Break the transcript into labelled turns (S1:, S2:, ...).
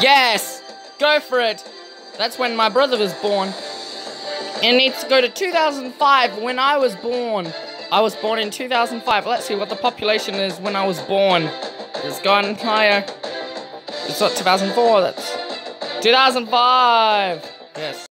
S1: Yes! Go for it! That's when my brother was born. It needs to go to 2005 when I was born. I was born in 2005. Let's see what the population is when I was born. It's gone higher. It's not 2004, that's 2005. Yes.